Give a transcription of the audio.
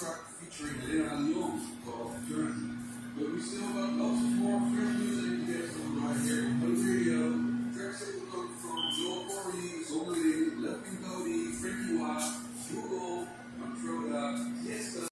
track featuring Elena Leon called Journey, But we still got lots